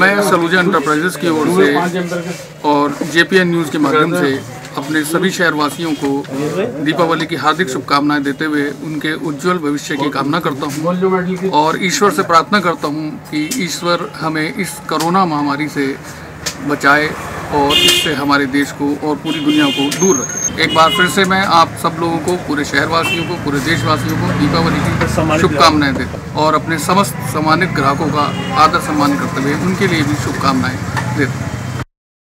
मैं सलूजा इंटरप्राइजेस की ओर से और जेपीएन न्यूज़ के माध्यम से अपने सभी शहरवासियों को दीपावली की हार्दिक शुभकामनाएँ देते हुए उनके उज्जवल भविष्य की कामना करता हूँ और ईश्वर से प्रार्थना करता हूँ कि ईश्वर हमें इस कोरोना महामारी से बचाए और इससे हमारे देश को और पूरी दुनिया को दूर रखे। एक बार फिर से मैं आप सब लोगों को पूरे शहरवासियों को पूरे देशवासियों को दीपावली की शुभकामनाएँ देता हूँ। और अपने समस्त सम्मानित ग्राहकों का आदर सम्मान करते हुए उनके लिए भी शुभकामनाएँ देता हूँ।